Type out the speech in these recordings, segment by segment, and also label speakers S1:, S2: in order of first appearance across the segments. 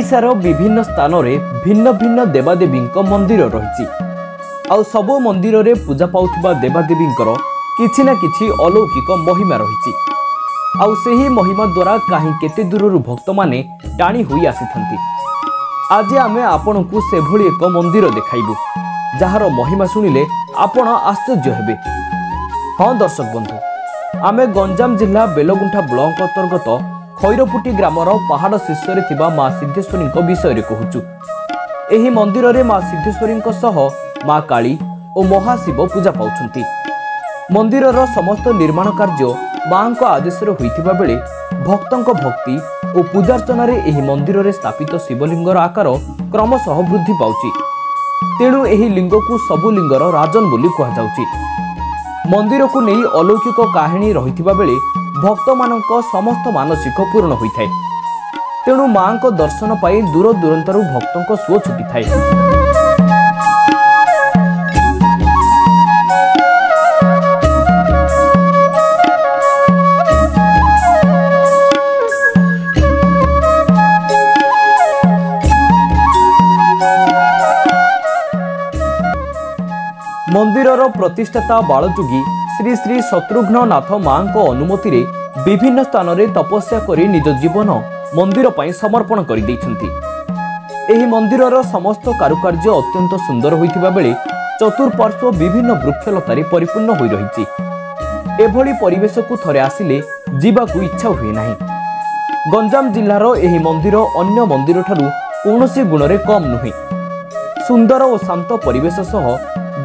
S1: ଓଡ଼ିଶାର ବିଭିନ୍ନ ସ୍ଥାନରେ ଭିନ୍ନ ଭିନ୍ନ ଦେବାଦେବୀଙ୍କ ମନ୍ଦିର ରହିଛି ଆଉ ସବୁ ମନ୍ଦିରରେ ପୂଜା ପାଉଥିବା ଦେବାଦେବୀଙ୍କର କିଛି ନା କିଛି ଅଲୌକିକ ମହିମା ରହିଛି ଆଉ ସେହି ମହିମା ଦ୍ୱାରା କାହିଁ କେତେ ଦୂରରୁ ଭକ୍ତମାନେ ଟାଣି ହୋଇ ଆସିଥାନ୍ତି ଆଜି ଆମେ ଆପଣଙ୍କୁ ସେଭଳି ଏକ ମନ୍ଦିର ଦେଖାଇବୁ ଯାହାର ମହିମା ଶୁଣିଲେ ଆପଣ ଆଶ୍ଚର୍ଯ୍ୟ ହେବେ ହଁ ଦର୍ଶକ ବନ୍ଧୁ ଆମେ ଗଞ୍ଜାମ ଜିଲ୍ଲା ବେଲଗୁଣ୍ଠା ବ୍ଲକ ଅନ୍ତର୍ଗତ ଖୈରପୁଟି ଗ୍ରାମର ପାହାଡ଼ ଶୀର୍ଷରେ ଥିବା ମା ସିଦ୍ଧେଶ୍ୱରୀଙ୍କ ବିଷୟରେ କହୁଛୁ। ଏହି ମନ୍ଦିରରେ ମା ସିଦ୍ଧେଶ୍ୱରୀଙ୍କ ସହ ମା କାଳୀ ଓ ମହାଶିବ ପୂଜା ପାଉଛନ୍ତି। ମନ୍ଦିରର ସମସ୍ତ ନିର୍ମାଣ କାର୍ଯ୍ୟ ମାଙ୍କ ଆଦେଶରେ ହୋଇଥିବା ବେଳେ ଭକ୍ତଙ୍କ ଭକ୍ତି ଓ ପୂଜାର୍ଚ୍ଚନାରେ ଏହି ମନ୍ଦିରରେ ସ୍ଥାପିତ ଶିବଲିଙ୍ଗର ଆକାର କ୍ରମଶଃ ବୃଦ୍ଧି ପାଉଛି। ତେଣୁ ଏହି ଲିଙ୍ଗକୁ ସବୁ ଲିଙ୍ଗର ରାଜନ ବୋଲି କୁହାଯାଉଛି। ମନ୍ଦିରକୁ ନେଇ ଅଲୌକିକ କାହାଣୀ ରହିଥିବା ବେଳେ ଭକ୍ତମାନଙ୍କ ସମସ୍ତ ମାନସିକ ପୂରଣ ହୋଇଥାଏ। ତେଣୁ ମାଙ୍କ ଦର୍ଶନ ପାଇଁ ଦୂର ଦୂରାନ୍ତରୁ ଭକ୍ତଙ୍କ ସୁଅ ଛୁଟିଥାଏ। ମନ୍ଦିରର ପ୍ରତିଷ୍ଠାତା ବାଳଯୋଗୀ ଶ୍ରୀ ଶ୍ରୀ ଶତ୍ରୁଘ୍ନ ନାଥ ମାଙ୍କ ଅନୁମତିରେ ବିଭିନ୍ନ ସ୍ଥାନରେ ତପସ୍ୟା କରି ନିଜ ଜୀବନ ମନ୍ଦିର ପାଇଁ ସମର୍ପଣ କରିଦେଇଛନ୍ତି। ଏହି ମନ୍ଦିରର ସମସ୍ତ କାରୁକାର୍ଯ୍ୟ ଅତ୍ୟନ୍ତ ସୁନ୍ଦର ହୋଇଥିବା ବେଳେ ଚତୁଃପାର୍ଶ୍ୱ ବିଭିନ୍ନ ବୃକ୍ଷଲତାରେ ପରିପୂର୍ଣ୍ଣ ହୋଇ ରହିଛି। ଏଭଳି ପରିବେଶକୁ ଥରେ ଆସିଲେ ଯିବାକୁ ଇଚ୍ଛା ହୁଏ ନାହିଁ। ଗଞ୍ଜାମ ଜିଲ୍ଲାର ଏହି ମନ୍ଦିର ଅନ୍ୟ ମନ୍ଦିରଠାରୁ କୌଣସି ଗୁଣରେ କମ୍ ନୁହେଁ। ସୁନ୍ଦର ଓ ଶାନ୍ତ ପରିବେଶ ସହ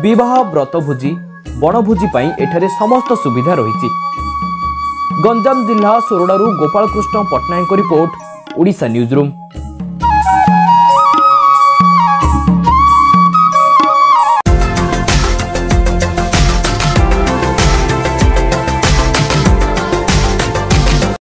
S1: ବିବାହ ବ୍ରତଭୋଜି ବଣଭୋଜି ପାଇଁ ଏଠାରେ ସମସ୍ତ ସୁବିଧା ରହିଛି। ଗଞ୍ଜାମ ଜିଲ୍ଲା ସୋରଡ଼ାରୁ ଗୋପାଳକୃଷ୍ଣ ପଟ୍ଟନାୟକଙ୍କ ରିପୋର୍ଟ ଓଡ଼ିଶା ନ୍ୟୁଜ୍ ରୁମ୍